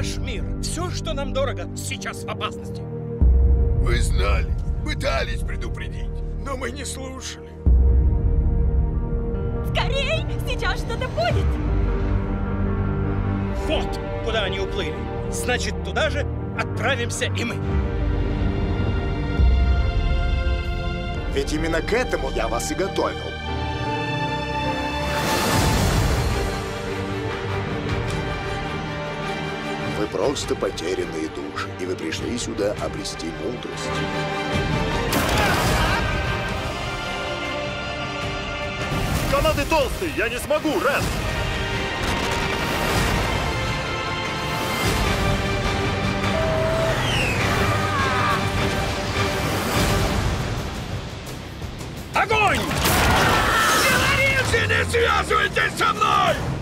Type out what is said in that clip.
наш мир, все, что нам дорого, сейчас в опасности. Вы знали, пытались предупредить, но мы не слушали. Скорей! Сейчас что-то будет! Вот куда они уплыли. Значит, туда же отправимся и мы. Ведь именно к этому я вас и готовил. Вы просто потерянные души, и вы пришли сюда обрести мудрость. Канаты толстые, я не смогу, Рен! Огонь! Говорите, не связывайтесь со мной!